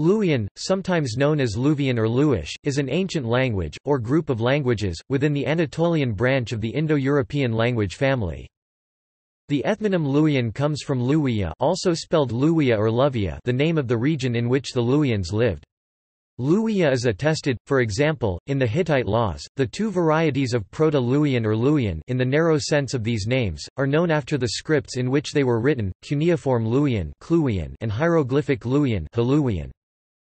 Luwian, sometimes known as Luvian or Luish, is an ancient language, or group of languages, within the Anatolian branch of the Indo-European language family. The ethnonym Luwian comes from Luwiya also spelled Luwia or Luvia the name of the region in which the Luwians lived. Luwiya is attested, for example, in the Hittite laws. The two varieties of Proto-Luwian or Luwian in the narrow sense of these names, are known after the scripts in which they were written, cuneiform Luwian and hieroglyphic Luwian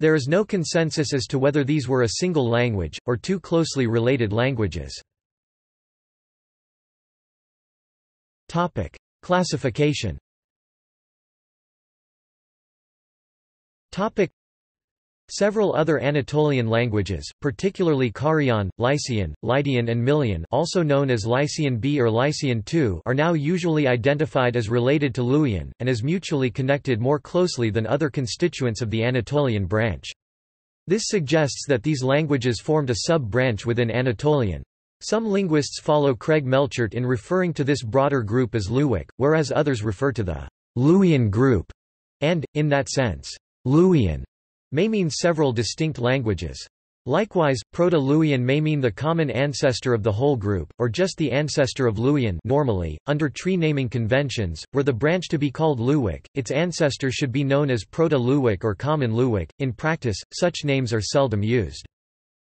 there is no consensus as to whether these were a single language, or two closely related languages. Classification Several other Anatolian languages, particularly Carian, Lycian, Lydian and Milyan also known as Lycian B or Lycian II are now usually identified as related to Luwian, and as mutually connected more closely than other constituents of the Anatolian branch. This suggests that these languages formed a sub-branch within Anatolian. Some linguists follow Craig Melchert in referring to this broader group as Luwic, whereas others refer to the Luwian group, and, in that sense, Luwian may mean several distinct languages. Likewise, Proto-Luwian may mean the common ancestor of the whole group, or just the ancestor of Luwian normally, under tree naming conventions, were the branch to be called Luwic, its ancestor should be known as Proto-Luwic or Common Luwic. In practice, such names are seldom used.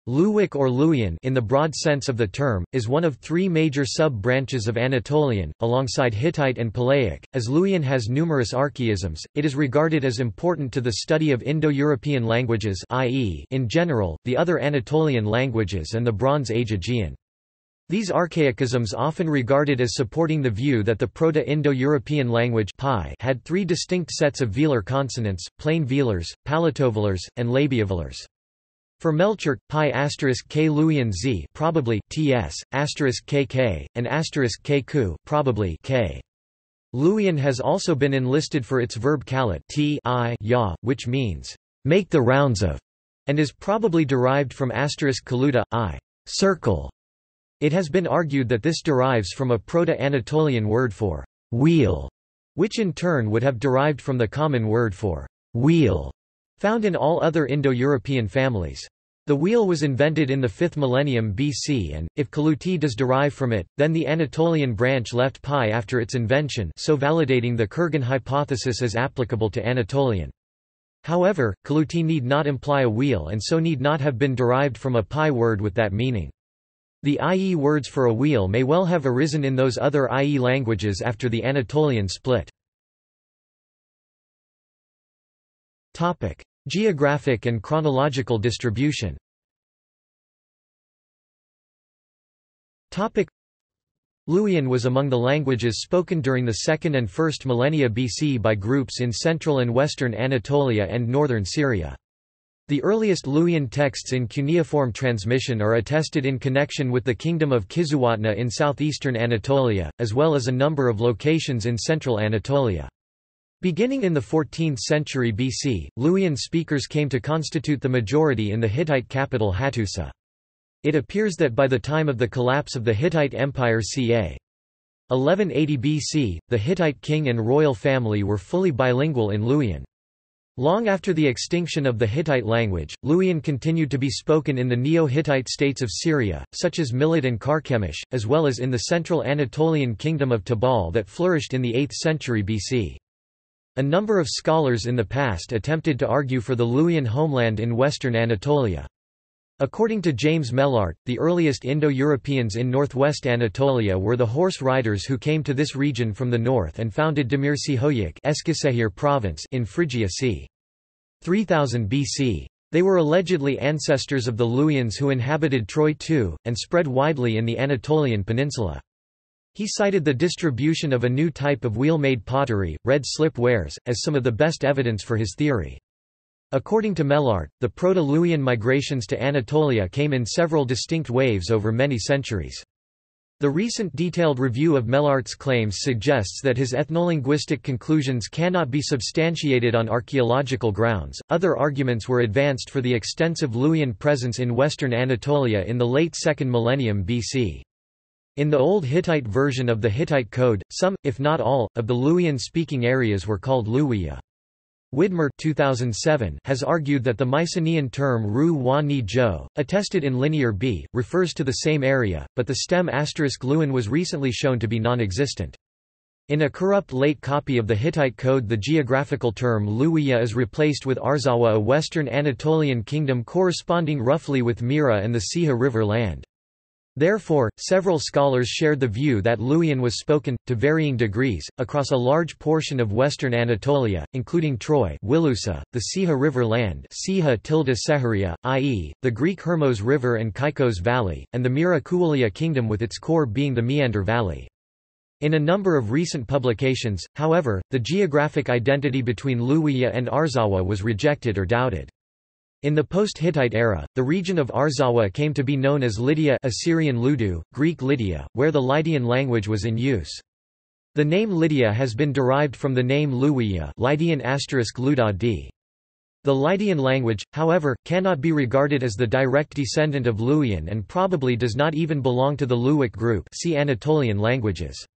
Luwic or Luwian in the broad sense of the term, is one of three major sub-branches of Anatolian, alongside Hittite and Palaic. As Luwian has numerous archaisms, it is regarded as important to the study of Indo-European languages i.e., in general, the other Anatolian languages and the Bronze Age Aegean. These archaicisms often regarded as supporting the view that the Proto-Indo-European language had three distinct sets of velar consonants, plain velars, palatovelars, and labiovelars. For Melchert, PIE k Luwian z probably ts kk and kq probably k. Luwian has also been enlisted for its verb kalat t i ya, which means make the rounds of, and is probably derived from asterisk kaluta i circle. It has been argued that this derives from a Proto-Anatolian word for wheel, which in turn would have derived from the common word for wheel, found in all other Indo-European families. The wheel was invented in the 5th millennium BC and, if Kaluti does derive from it, then the Anatolian branch left PIE after its invention so validating the Kurgan hypothesis as applicable to Anatolian. However, Kaluti need not imply a wheel and so need not have been derived from a PIE word with that meaning. The IE words for a wheel may well have arisen in those other IE languages after the Anatolian split. Geographic and chronological distribution Luwian was among the languages spoken during the 2nd and 1st millennia BC by groups in central and western Anatolia and northern Syria. The earliest Luwian texts in cuneiform transmission are attested in connection with the kingdom of Kizzuwatna in southeastern Anatolia, as well as a number of locations in central Anatolia. Beginning in the 14th century BC, Luwian speakers came to constitute the majority in the Hittite capital Hattusa. It appears that by the time of the collapse of the Hittite Empire ca. 1180 BC, the Hittite king and royal family were fully bilingual in Luwian. Long after the extinction of the Hittite language, Luwian continued to be spoken in the Neo-Hittite states of Syria, such as Milid and Carchemish, as well as in the central Anatolian kingdom of Tabal that flourished in the 8th century BC. A number of scholars in the past attempted to argue for the Luwian homeland in western Anatolia. According to James Mellaart, the earliest Indo-Europeans in northwest Anatolia were the horse riders who came to this region from the north and founded Demircihoyuk province in Phrygia c. 3000 BC. They were allegedly ancestors of the Luwians who inhabited Troy too, and spread widely in the Anatolian peninsula. He cited the distribution of a new type of wheel-made pottery, red slip wares, as some of the best evidence for his theory. According to Mellaart, the Proto-Luwian migrations to Anatolia came in several distinct waves over many centuries. The recent detailed review of Mellaart's claims suggests that his ethnolinguistic conclusions cannot be substantiated on archaeological grounds. Other arguments were advanced for the extensive Luwian presence in western Anatolia in the late 2nd millennium BC. In the Old Hittite version of the Hittite Code, some, if not all, of the Luwian-speaking areas were called Luwiya. Widmer 2007 has argued that the Mycenaean term ru wa ni jo, attested in Linear B, refers to the same area, but the stem asterisk luin was recently shown to be non-existent. In a corrupt late copy of the Hittite code the geographical term Luwiya is replaced with Arzawa a western Anatolian kingdom corresponding roughly with Mira and the Seha River land. Therefore, several scholars shared the view that Luwian was spoken, to varying degrees, across a large portion of western Anatolia, including Troy Wilusa, the Seha River land i.e., the Greek Hermos River and Caicos Valley, and the Mira Kuwaliya kingdom with its core being the Meander Valley. In a number of recent publications, however, the geographic identity between Luwiya and Arzawa was rejected or doubted. In the post-Hittite era, the region of Arzawa came to be known as Lydia Assyrian Ludu, Greek Lydia, where the Lydian language was in use. The name Lydia has been derived from the name Luwiya Lydian The Lydian language, however, cannot be regarded as the direct descendant of Luwian and probably does not even belong to the Luwic group see Anatolian languages.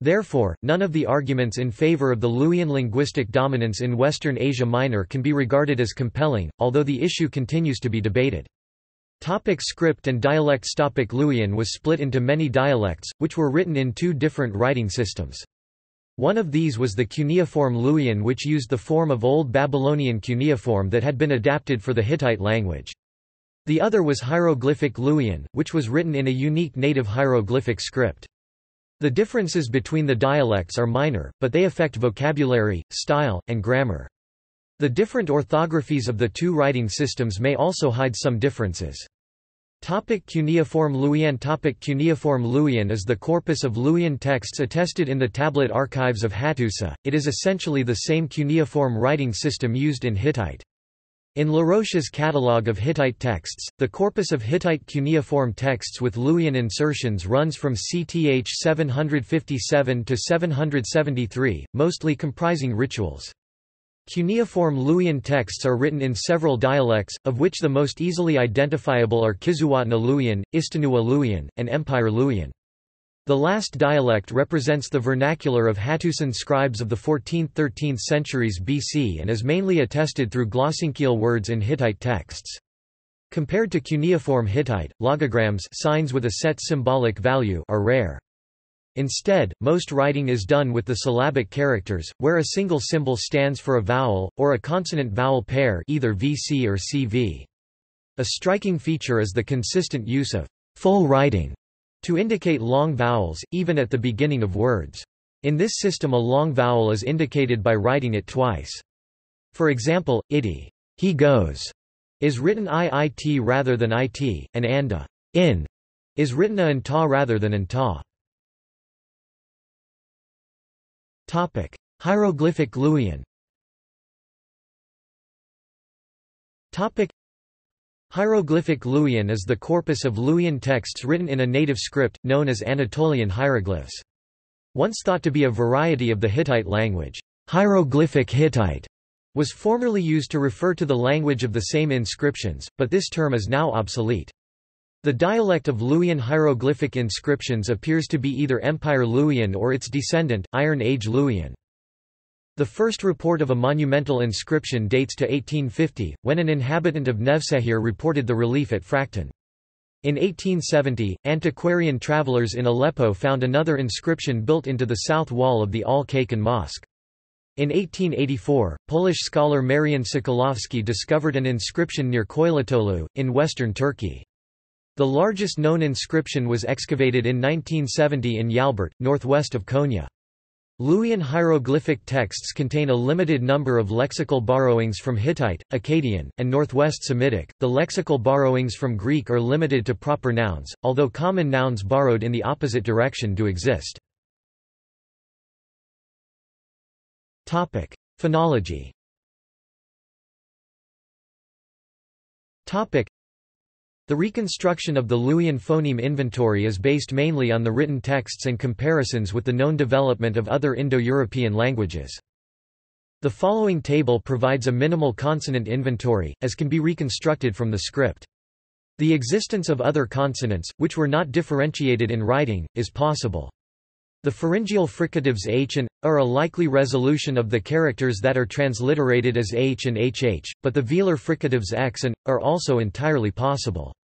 Therefore, none of the arguments in favor of the Luwian linguistic dominance in Western Asia Minor can be regarded as compelling, although the issue continues to be debated. Topic script and dialects Topic Luwian was split into many dialects, which were written in two different writing systems. One of these was the cuneiform Luwian which used the form of Old Babylonian cuneiform that had been adapted for the Hittite language. The other was hieroglyphic Luwian, which was written in a unique native hieroglyphic script. The differences between the dialects are minor, but they affect vocabulary, style, and grammar. The different orthographies of the two writing systems may also hide some differences. Topic cuneiform Luwian Topic Cuneiform Luwian is the corpus of Luwian texts attested in the tablet archives of Hattusa. It is essentially the same cuneiform writing system used in Hittite. In Laroche's catalogue of Hittite texts, the corpus of Hittite cuneiform texts with Luwian insertions runs from CTH 757 to 773, mostly comprising rituals. Cuneiform Luwian texts are written in several dialects, of which the most easily identifiable are Kizzuwatna Luwian, Istanuwa Luwian, and Empire Luwian. The last dialect represents the vernacular of Hattusan scribes of the 14th–13th centuries BC and is mainly attested through Glossenkeil words in Hittite texts. Compared to cuneiform Hittite, logograms signs with a set symbolic value are rare. Instead, most writing is done with the syllabic characters, where a single symbol stands for a vowel, or a consonant-vowel pair either VC or CV. A striking feature is the consistent use of full writing to indicate long vowels, even at the beginning of words. In this system a long vowel is indicated by writing it twice. For example, iti he goes, is written iit rather than it, and anda uh, in is written a and ta rather than an ta. Topic: Hieroglyphic Luwian. Topic: Hieroglyphic Luwian is the corpus of Luwian texts written in a native script, known as Anatolian hieroglyphs. Once thought to be a variety of the Hittite language, hieroglyphic Hittite was formerly used to refer to the language of the same inscriptions, but this term is now obsolete. The dialect of Luwian hieroglyphic inscriptions appears to be either Empire Luwian or its descendant, Iron Age Luwian. The first report of a monumental inscription dates to 1850, when an inhabitant of Nevsehir reported the relief at Fraktin. In 1870, antiquarian travelers in Aleppo found another inscription built into the south wall of the Al-Qaiqan Mosque. In 1884, Polish scholar Marian Sokolowski discovered an inscription near Koilatolu, in western Turkey. The largest known inscription was excavated in 1970 in Yalburt, northwest of Konya. Luwian hieroglyphic texts contain a limited number of lexical borrowings from Hittite, Akkadian, and Northwest Semitic. The lexical borrowings from Greek are limited to proper nouns, although common nouns borrowed in the opposite direction do exist. Topic: Phonology. Topic: the reconstruction of the Luwian phoneme inventory is based mainly on the written texts and comparisons with the known development of other Indo-European languages. The following table provides a minimal consonant inventory, as can be reconstructed from the script. The existence of other consonants, which were not differentiated in writing, is possible. The pharyngeal fricatives h and are a likely resolution of the characters that are transliterated as h and hh, but the velar fricatives x and are also entirely possible.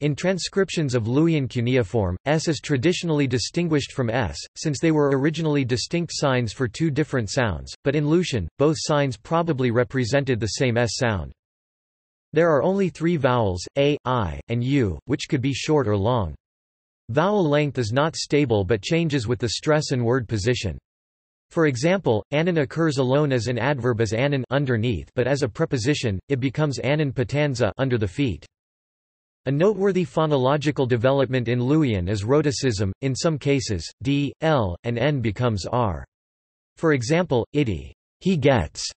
In transcriptions of Luwian cuneiform, s is traditionally distinguished from s, since they were originally distinct signs for two different sounds, but in Luwian, both signs probably represented the same s sound. There are only three vowels, a, i, and u, which could be short or long. Vowel length is not stable but changes with the stress and word position. For example, anon occurs alone as an adverb as anon underneath but as a preposition, it becomes anon patanza under the feet. A noteworthy phonological development in Luwian is rhotacism, in some cases, d, l, and n becomes r. For example, idi he gets,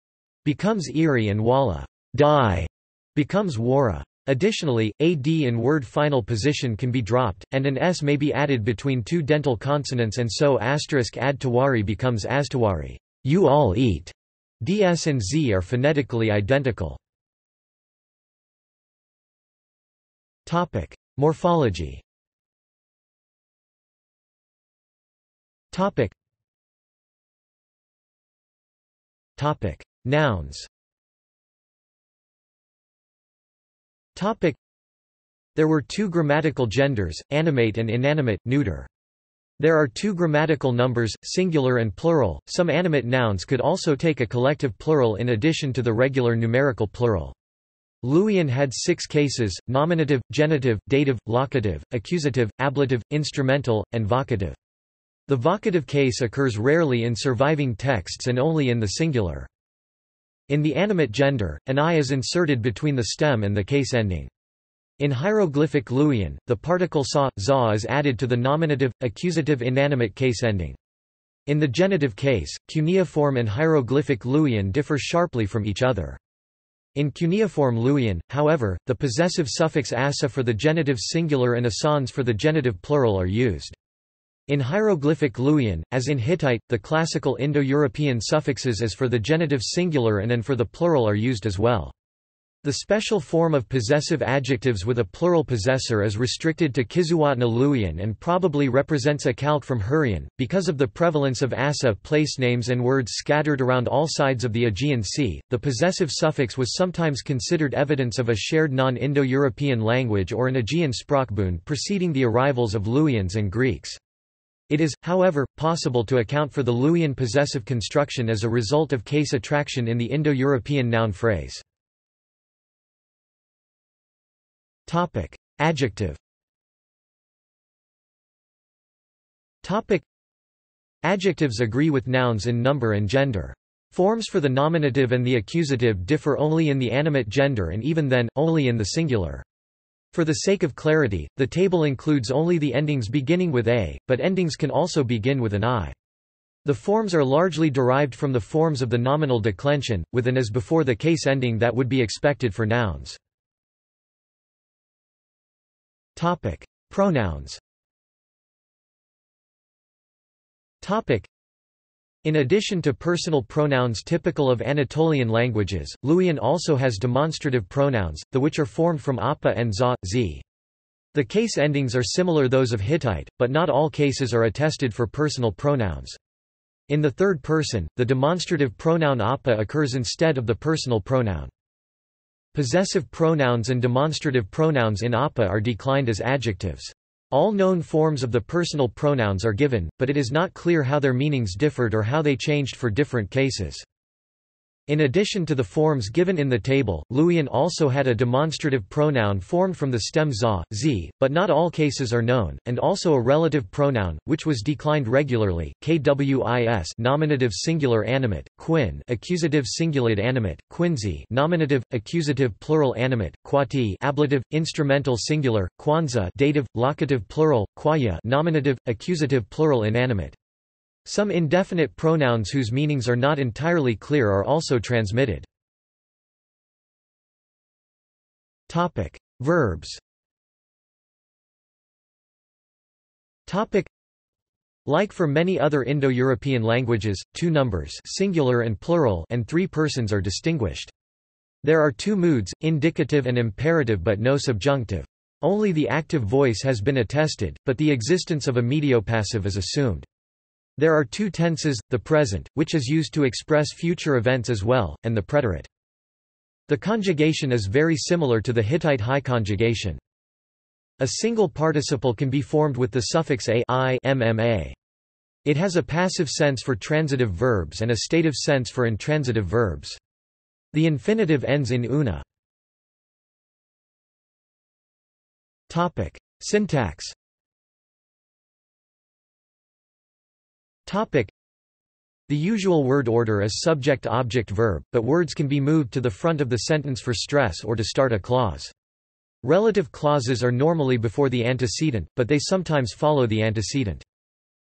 becomes iri and walla die, becomes wara. Additionally, ad in word final position can be dropped, and an s may be added between two dental consonants and so asterisk ad tawari becomes astawari. You all eat. ds and z are phonetically identical. Topic: Morphology. Topic. Nouns. Topic. There were two grammatical genders, animate and inanimate, neuter. There are two grammatical numbers, singular and plural. Some animate nouns could also take a collective plural in addition to the regular numerical plural. Luwian had six cases, nominative, genitive, dative, locative, accusative, ablative, instrumental, and vocative. The vocative case occurs rarely in surviving texts and only in the singular. In the animate gender, an i is inserted between the stem and the case ending. In hieroglyphic Luwian, the particle sa, za is added to the nominative, accusative inanimate case ending. In the genitive case, cuneiform and hieroglyphic Luwian differ sharply from each other. In cuneiform Luwian, however, the possessive suffix asa for the genitive singular and asans for the genitive plural are used. In hieroglyphic Luwian, as in Hittite, the classical Indo-European suffixes as for the genitive singular and an for the plural are used as well. The special form of possessive adjectives with a plural possessor is restricted to Kizzuwatna Luwian and probably represents a calque from Hurrian. Because of the prevalence of Asa place names and words scattered around all sides of the Aegean Sea, the possessive suffix was sometimes considered evidence of a shared non-Indo-European language or an Aegean sprachbund preceding the arrivals of Luwians and Greeks. It is, however, possible to account for the Luwian possessive construction as a result of case attraction in the Indo-European noun phrase. Topic: Adjective. Topic: Adjectives agree with nouns in number and gender. Forms for the nominative and the accusative differ only in the animate gender and even then, only in the singular. For the sake of clarity, the table includes only the endings beginning with a, but endings can also begin with an i. The forms are largely derived from the forms of the nominal declension, with an as before the case ending that would be expected for nouns. Topic: Pronouns. Topic: in addition to personal pronouns typical of Anatolian languages, Luwian also has demonstrative pronouns, the which are formed from apa and za, z. The case endings are similar those of Hittite, but not all cases are attested for personal pronouns. In the third person, the demonstrative pronoun apa occurs instead of the personal pronoun. Possessive pronouns and demonstrative pronouns in apa are declined as adjectives. All known forms of the personal pronouns are given, but it is not clear how their meanings differed or how they changed for different cases. In addition to the forms given in the table, Luwian also had a demonstrative pronoun formed from the stem za, z, but not all cases are known, and also a relative pronoun, which was declined regularly, kwis nominative singular animate, quin accusative singulate animate, quinzi nominative, accusative plural animate, quati ablative, instrumental singular, quanza dative, locative plural, quaya nominative, accusative plural inanimate. Some indefinite pronouns whose meanings are not entirely clear are also transmitted. Topic: Verbs. Topic: Like for many other Indo-European languages, two numbers, singular and plural, and three persons are distinguished. There are two moods, indicative and imperative but no subjunctive. Only the active voice has been attested, but the existence of a mediopassive is assumed. There are two tenses, the present, which is used to express future events as well, and the preterite. The conjugation is very similar to the Hittite high conjugation. A single participle can be formed with the suffix a I mma. It has a passive sense for transitive verbs and a stative sense for intransitive verbs. The infinitive ends in una. Topic: Syntax. Topic: The usual word order is subject-object-verb, but words can be moved to the front of the sentence for stress or to start a clause. Relative clauses are normally before the antecedent, but they sometimes follow the antecedent.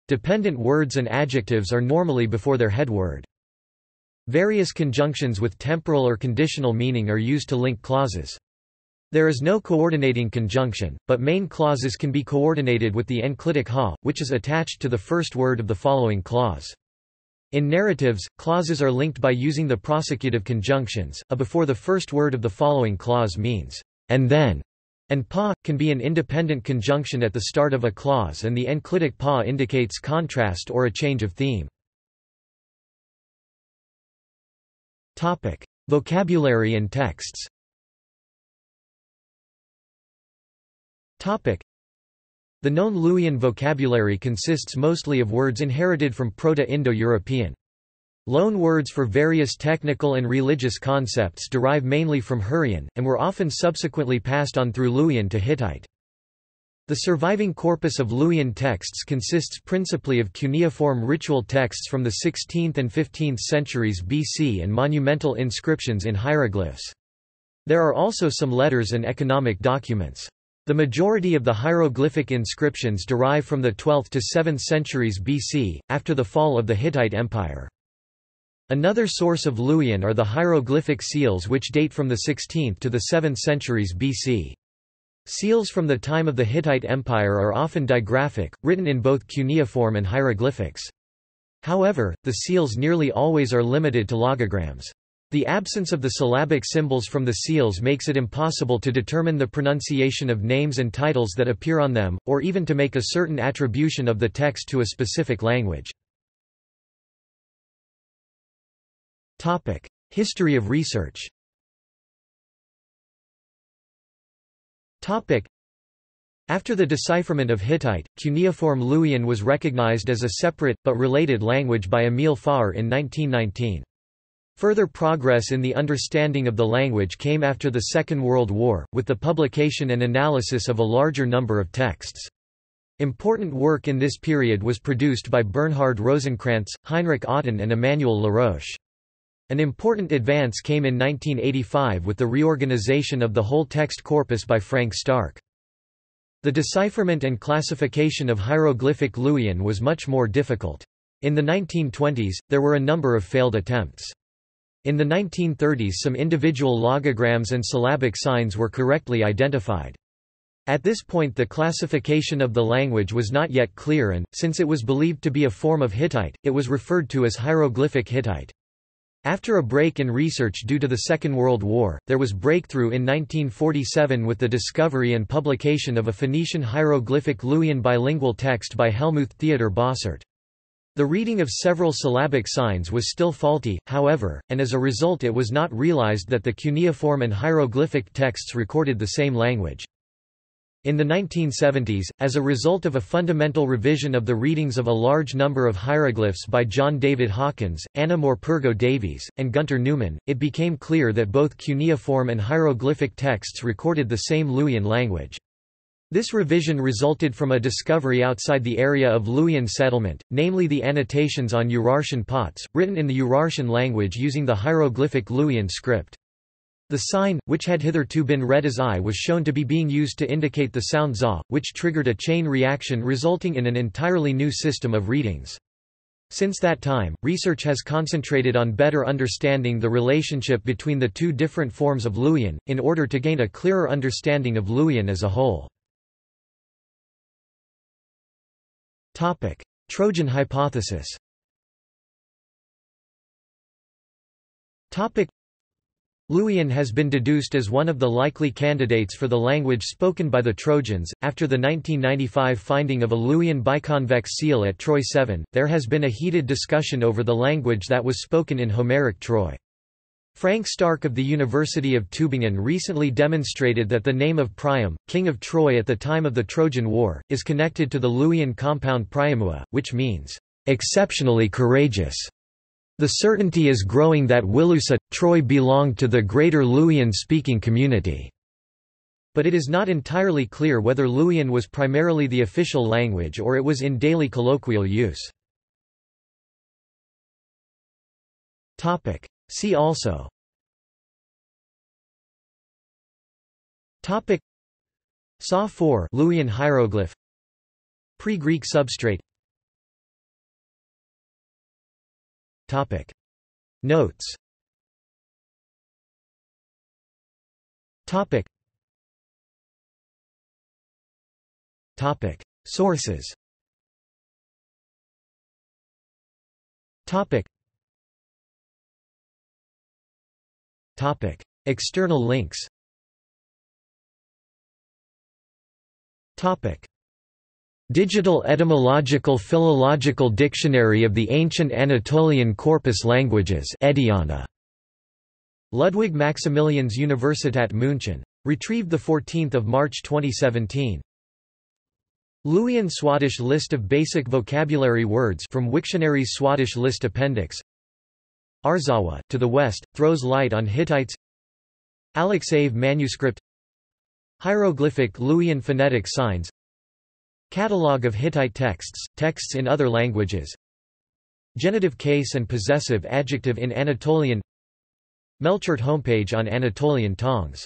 Dependent words and adjectives are normally before their head word. Various conjunctions with temporal or conditional meaning are used to link clauses. There is no coordinating conjunction, but main clauses can be coordinated with the enclitic ha, which is attached to the first word of the following clause. In narratives, clauses are linked by using the prosecutive conjunctions. A before the first word of the following clause means, and then, and pa, can be an independent conjunction at the start of a clause and the enclitic pa indicates contrast or a change of theme. Topic. Vocabulary and texts The known Luwian vocabulary consists mostly of words inherited from Proto-Indo-European. Loan words for various technical and religious concepts derive mainly from Hurrian, and were often subsequently passed on through Luwian to Hittite. The surviving corpus of Luwian texts consists principally of cuneiform ritual texts from the 16th and 15th centuries BC and monumental inscriptions in hieroglyphs. There are also some letters and economic documents. The majority of the hieroglyphic inscriptions derive from the 12th to 7th centuries BC, after the fall of the Hittite Empire. Another source of Luwian are the hieroglyphic seals which date from the 16th to the 7th centuries BC. Seals from the time of the Hittite Empire are often digraphic, written in both cuneiform and hieroglyphics. However, the seals nearly always are limited to logograms. The absence of the syllabic symbols from the seals makes it impossible to determine the pronunciation of names and titles that appear on them, or even to make a certain attribution of the text to a specific language. History of research After the decipherment of Hittite, cuneiform Luwian was recognized as a separate, but related language by Emil Forrer in 1919. Further progress in the understanding of the language came after the Second World War, with the publication and analysis of a larger number of texts. Important work in this period was produced by Bernhard Rosenkranz, Heinrich Otten and Emmanuel Laroche. An important advance came in 1985 with the reorganization of the whole text corpus by Frank Starke. The decipherment and classification of hieroglyphic Luwian was much more difficult. In the 1920s, there were a number of failed attempts. In the 1930s some individual logograms and syllabic signs were correctly identified. At this point the classification of the language was not yet clear and, since it was believed to be a form of Hittite, it was referred to as hieroglyphic Hittite. After a break in research due to the Second World War, there was breakthrough in 1947 with the discovery and publication of a Phoenician hieroglyphic Luwian bilingual text by Helmuth Theodor Bossert. The reading of several syllabic signs was still faulty, however, and as a result it was not realized that the cuneiform and hieroglyphic texts recorded the same language. In the 1970s, as a result of a fundamental revision of the readings of a large number of hieroglyphs by John David Hawkins, Anna Morpurgo Davies, and Gunter Neumann, it became clear that both cuneiform and hieroglyphic texts recorded the same Luwian language. This revision resulted from a discovery outside the area of Luwian settlement, namely the annotations on Urartian pots, written in the Urartian language using the hieroglyphic Luwian script. The sign, which had hitherto been read as I was shown to be being used to indicate the sound za, which triggered a chain reaction resulting in an entirely new system of readings. Since that time, research has concentrated on better understanding the relationship between the two different forms of Luwian, in order to gain a clearer understanding of Luwian as a whole. Topic: Trojan hypothesis. Topic: Luwian has been deduced as one of the likely candidates for the language spoken by the Trojans. After the 1995 finding of a Luwian biconvex seal at Troy 7, there has been a heated discussion over the language that was spoken in Homeric Troy. Frank Starke of the University of Tübingen recently demonstrated that the name of Priam, king of Troy at the time of the Trojan War, is connected to the Luwian compound priamua, which means, exceptionally courageous. The certainty is growing that Wilusa, Troy belonged to the greater Luwian-speaking community. But it is not entirely clear whether Luwian was primarily the official language or it was in daily colloquial use. See also Topic Saw 4 Luwian hieroglyph Pre-Greek substrate Topic. Notes Topic. Topic. Sources Topic. Topic. External links Topic. Digital Etymological Philological Dictionary of the Ancient Anatolian Corpus Languages Ediana. Ludwig Maximilians Universität München. Retrieved 14 March 2017. Luwian Swadesh list of basic vocabulary words from Wiktionary's Swadesh list appendix Arzawa, to the west, throws light on Hittites. Alexeyev manuscript. Hieroglyphic Luwian phonetic signs. Catalogue of Hittite texts, texts in other languages. Genitive case and possessive adjective in Anatolian. Melchert homepage on Anatolian tongs